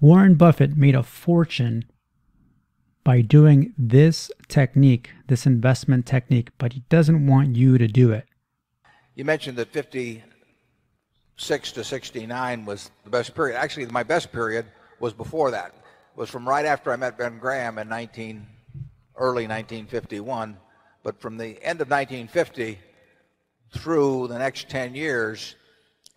Warren Buffett made a fortune by doing this technique, this investment technique, but he doesn't want you to do it. You mentioned that 56 to 69 was the best period. Actually, my best period was before that. It was from right after I met Ben Graham in 19 early 1951, but from the end of 1950 through the next 10 years,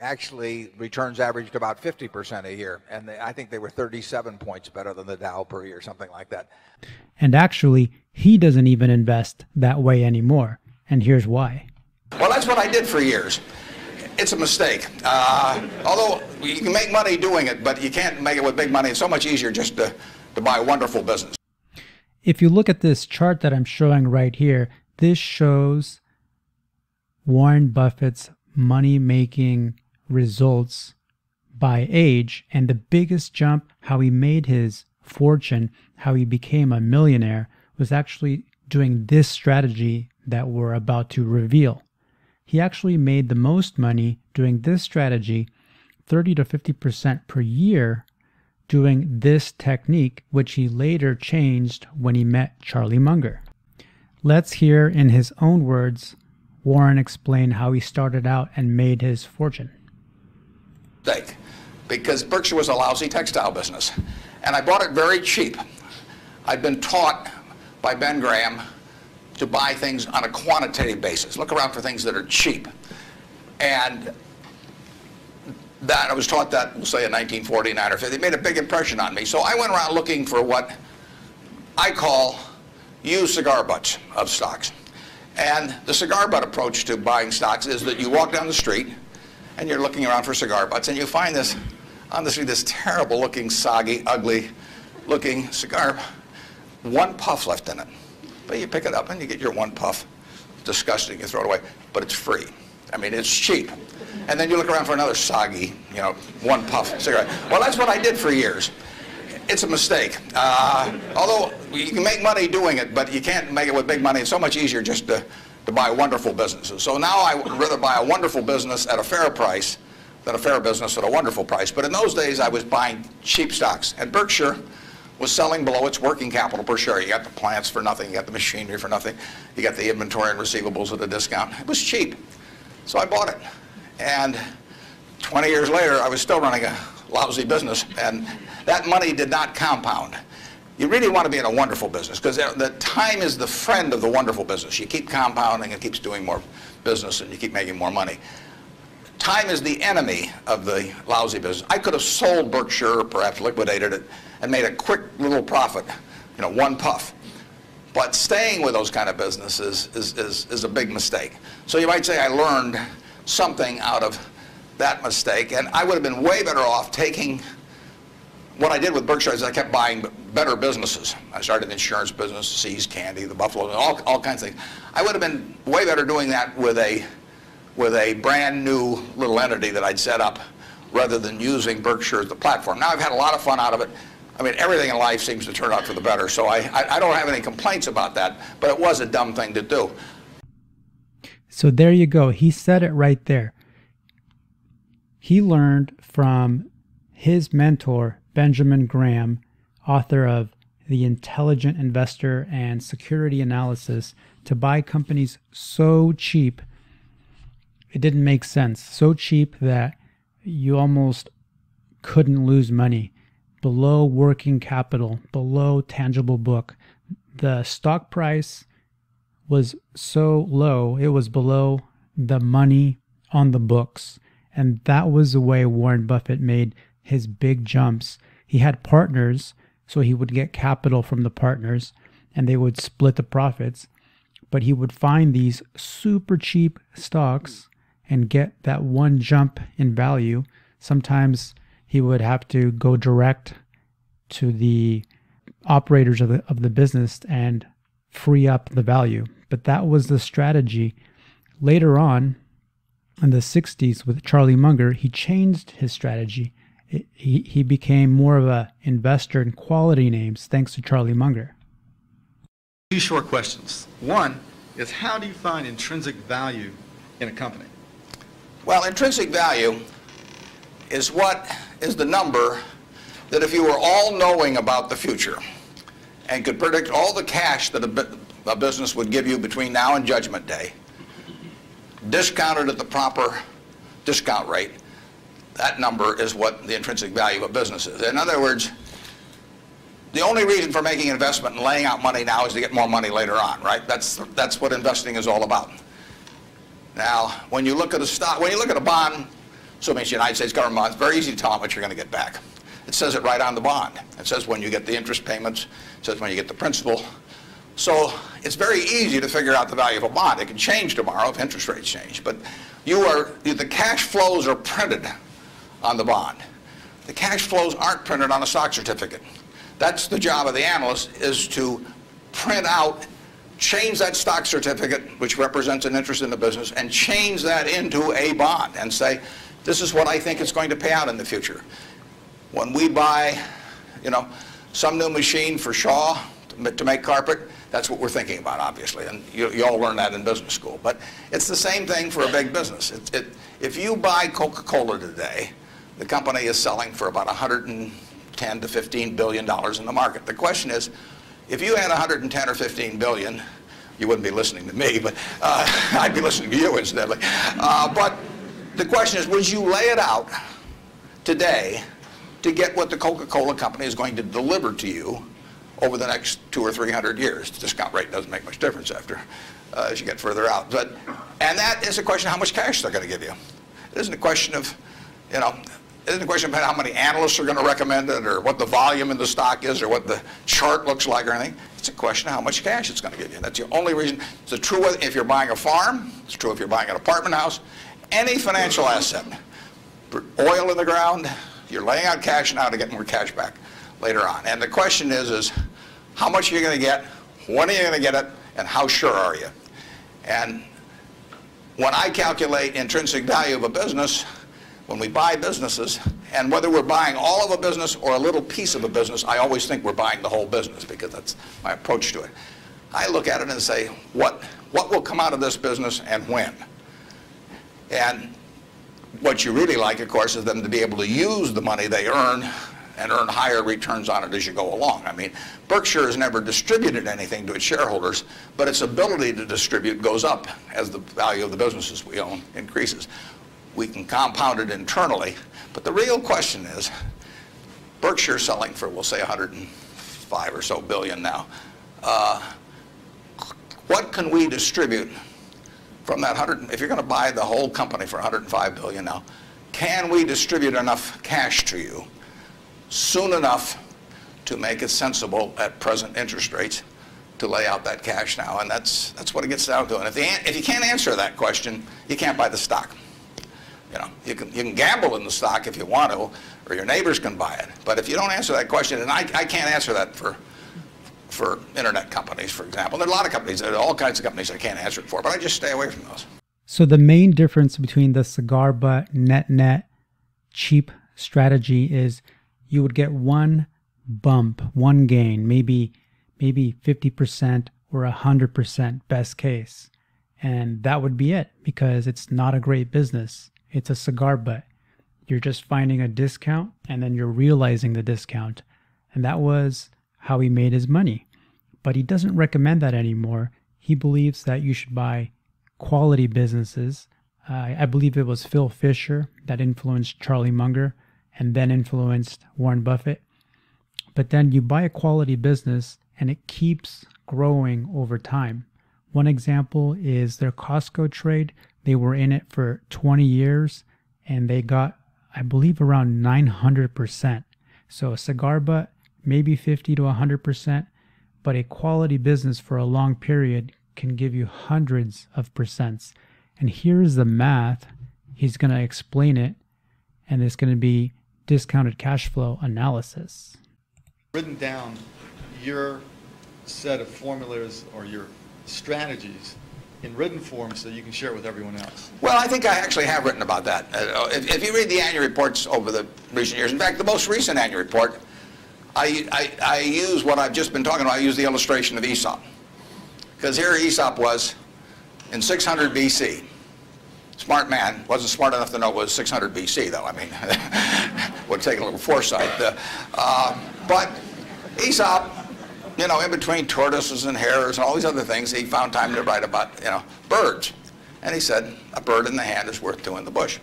actually returns averaged about 50% a year. And they, I think they were 37 points better than the Dow per year, something like that. And actually, he doesn't even invest that way anymore. And here's why. Well, that's what I did for years. It's a mistake. Uh, although you can make money doing it, but you can't make it with big money. It's so much easier just to, to buy a wonderful business. If you look at this chart that I'm showing right here, this shows Warren Buffett's money making results by age. And the biggest jump how he made his fortune how he became a millionaire was actually doing this strategy that we're about to reveal. He actually made the most money doing this strategy 30 to 50% per year doing this technique which he later changed when he met charlie munger. Let's hear in his own words warren explain how he started out and made his fortune mistake because Berkshire was a lousy textile business. And I bought it very cheap. I'd been taught by Ben Graham to buy things on a quantitative basis. Look around for things that are cheap. And that I was taught that, we'll say in 1949 or 50. It made a big impression on me. So I went around looking for what I call used cigar butts of stocks. And the cigar butt approach to buying stocks is that you walk down the street, and you're looking around for cigar butts, and you find this on the street, this terrible looking, soggy, ugly looking cigar, one puff left in it. But you pick it up and you get your one puff. Disgusting, you throw it away, but it's free. I mean, it's cheap. And then you look around for another soggy, you know, one puff cigarette. Well, that's what I did for years. It's a mistake. Uh, although you can make money doing it, but you can't make it with big money. It's so much easier just to to buy wonderful businesses. So now I would rather buy a wonderful business at a fair price than a fair business at a wonderful price. But in those days, I was buying cheap stocks. And Berkshire was selling below its working capital per share. You got the plants for nothing, you got the machinery for nothing, you got the inventory and receivables at a discount. It was cheap. So I bought it. And 20 years later, I was still running a lousy business. And that money did not compound you really want to be in a wonderful business because the time is the friend of the wonderful business. You keep compounding, it keeps doing more business, and you keep making more money. Time is the enemy of the lousy business. I could have sold Berkshire, perhaps liquidated it, and made a quick little profit, you know, one puff. But staying with those kind of businesses is, is, is a big mistake. So you might say I learned something out of that mistake, and I would have been way better off taking what I did with Berkshire is I kept buying better businesses. I started the insurance business, See's Candy, the Buffalo, all, all kinds of things. I would have been way better doing that with a, with a brand new little entity that I'd set up rather than using Berkshire as the platform. Now I've had a lot of fun out of it. I mean, everything in life seems to turn out for the better, so I, I, I don't have any complaints about that, but it was a dumb thing to do. So there you go. He said it right there. He learned from his mentor, Benjamin Graham, author of The Intelligent Investor and Security Analysis, to buy companies so cheap it didn't make sense. So cheap that you almost couldn't lose money. Below working capital, below tangible book. The stock price was so low, it was below the money on the books. And that was the way Warren Buffett made his big jumps. He had partners, so he would get capital from the partners and they would split the profits. But he would find these super cheap stocks and get that one jump in value. Sometimes he would have to go direct to the operators of the, of the business and free up the value. But that was the strategy. Later on, in the 60s with Charlie Munger, he changed his strategy he, he became more of an investor in quality names thanks to Charlie Munger. Two short questions. One is how do you find intrinsic value in a company? Well, intrinsic value is what is the number that if you were all knowing about the future and could predict all the cash that a, a business would give you between now and Judgment Day, discounted at the proper discount rate, that number is what the intrinsic value of a business is. In other words, the only reason for making investment and laying out money now is to get more money later on, right? That's, that's what investing is all about. Now, when you look at a stock, when you look at a bond, assuming it's the United States government bond, it's very easy to tell how much you're going to get back. It says it right on the bond. It says when you get the interest payments, it says when you get the principal. So it's very easy to figure out the value of a bond. It can change tomorrow if interest rates change. But you are, the cash flows are printed on the bond. The cash flows aren't printed on a stock certificate. That's the job of the analyst is to print out, change that stock certificate, which represents an interest in the business, and change that into a bond and say, this is what I think it's going to pay out in the future. When we buy, you know, some new machine for Shaw to make carpet, that's what we're thinking about, obviously, and you, you all learn that in business school. But it's the same thing for a big business. It, it, if you buy Coca-Cola today, the company is selling for about 110 to 15 billion dollars in the market. The question is, if you had 110 or 15 billion, you wouldn't be listening to me, but uh, I'd be listening to you incidentally. Uh, but the question is, would you lay it out today to get what the Coca-Cola company is going to deliver to you over the next two or three hundred years. The discount rate doesn't make much difference after uh, as you get further out. But and that is a question of how much cash they're going to give you. It isn't a question of, you know, isn't a question about how many analysts are going to recommend it or what the volume in the stock is or what the chart looks like or anything. It's a question of how much cash it's going to give you. That's the only reason. It's true if you're buying a farm. It's true if you're buying an apartment house. Any financial asset. Oil in the ground. You're laying out cash now to get more cash back later on. And the question is, is how much are you going to get? When are you going to get it? And how sure are you? And when I calculate intrinsic value of a business, when we buy businesses, and whether we're buying all of a business or a little piece of a business, I always think we're buying the whole business because that's my approach to it. I look at it and say, what, what will come out of this business and when? And what you really like, of course, is them to be able to use the money they earn and earn higher returns on it as you go along. I mean, Berkshire has never distributed anything to its shareholders, but its ability to distribute goes up as the value of the businesses we own increases. We can compound it internally, but the real question is, Berkshire selling for, we'll say, 105 or so billion now. Uh, what can we distribute from that 100? If you're going to buy the whole company for 105 billion now, can we distribute enough cash to you soon enough to make it sensible at present interest rates to lay out that cash now. And that's, that's what it gets down to. And if, the, if you can't answer that question, you can't buy the stock. You know, you can, you can gamble in the stock if you want to, or your neighbors can buy it. But if you don't answer that question, and I, I can't answer that for, for internet companies, for example. There are a lot of companies, there are all kinds of companies I can't answer it for, but I just stay away from those. So the main difference between the cigar butt net net cheap strategy is you would get one bump, one gain, maybe maybe 50% or 100% best case. And that would be it because it's not a great business. It's a cigar butt. You're just finding a discount and then you're realizing the discount. And that was how he made his money. But he doesn't recommend that anymore. He believes that you should buy quality businesses. Uh, I believe it was Phil Fisher that influenced Charlie Munger and then influenced Warren Buffett. But then you buy a quality business and it keeps growing over time. One example is their Costco trade. They were in it for 20 years and they got, I believe, around 900%. So a cigar butt, maybe 50 to 100%, but a quality business for a long period can give you hundreds of percents. And here's the math. He's going to explain it, and it's going to be discounted cash flow analysis. Written down your set of formulas or your strategies in written form so you can share it with everyone else? Well, I think I actually have written about that. Uh, if, if, you read the annual reports over the recent years, in fact, the most recent annual report, I, I, I use what I've just been talking about. I use the illustration of Aesop. Because here Aesop was in 600 BC. Smart man. Wasn't smart enough to know it was 600 BC, though. I mean, would take a little foresight. Uh, but Aesop, you know, in between tortoises and hares and all these other things, he found time to write about, you know, birds. And he said, a bird in the hand is worth two in the bush.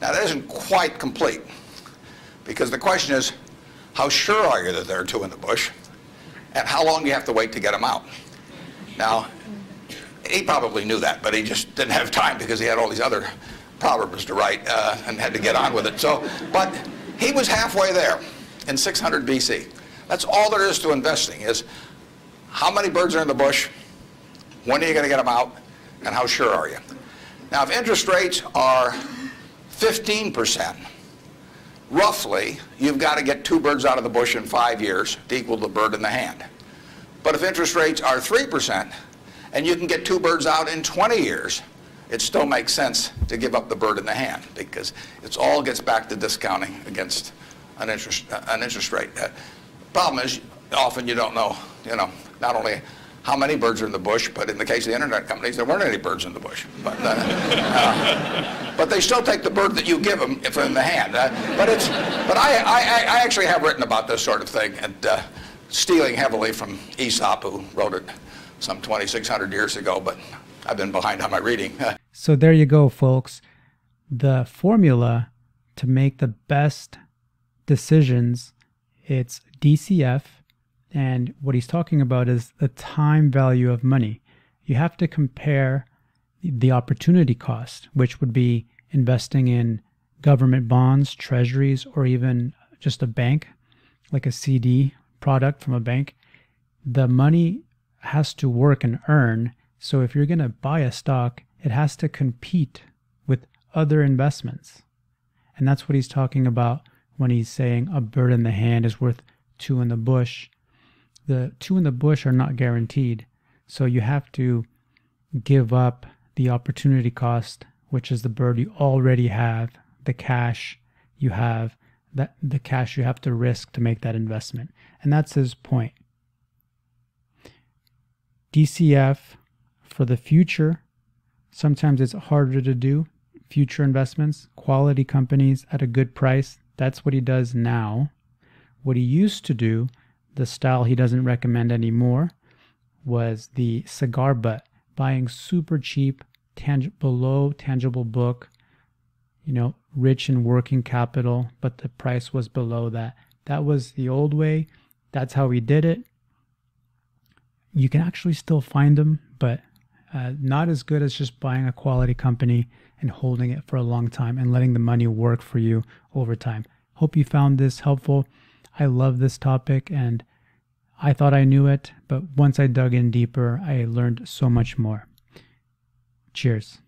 Now, that isn't quite complete. Because the question is, how sure are you that there are two in the bush? And how long do you have to wait to get them out? Now, he probably knew that, but he just didn't have time because he had all these other proverbs to write uh, and had to get on with it. So, but he was halfway there in 600 BC. That's all there is to investing is how many birds are in the bush, when are you going to get them out, and how sure are you? Now, if interest rates are 15 percent, roughly, you've got to get two birds out of the bush in five years to equal the bird in the hand. But if interest rates are 3%, and you can get two birds out in 20 years, it still makes sense to give up the bird in the hand because it all gets back to discounting against an interest, uh, an interest rate. Uh, problem is, often you don't know, you know, not only how many birds are in the bush, but in the case of the internet companies, there weren't any birds in the bush. But, uh, uh, but they still take the bird that you give them if in the hand. Uh, but it's, but I, I, I actually have written about this sort of thing and uh, stealing heavily from Aesop, who wrote it some 2,600 years ago. But I've been behind on my reading. so there you go, folks. The formula to make the best decisions, it's DCF and what he's talking about is the time value of money. You have to compare the opportunity cost, which would be investing in government bonds, treasuries, or even just a bank, like a CD product from a bank. The money has to work and earn. So if you're going to buy a stock, it has to compete with other investments. And that's what he's talking about when he's saying a bird in the hand is worth two in the bush the two in the bush are not guaranteed. So you have to give up the opportunity cost, which is the bird you already have, the cash you have, that the cash you have to risk to make that investment. And that's his point. DCF for the future, sometimes it's harder to do. Future investments, quality companies at a good price. That's what he does now. What he used to do the style he doesn't recommend anymore was the cigar butt, buying super cheap, tang- below tangible book, you know, rich in working capital, but the price was below that. That was the old way. That's how we did it. You can actually still find them, but uh, not as good as just buying a quality company and holding it for a long time and letting the money work for you over time. Hope you found this helpful. I love this topic and I thought I knew it, but once I dug in deeper, I learned so much more. Cheers.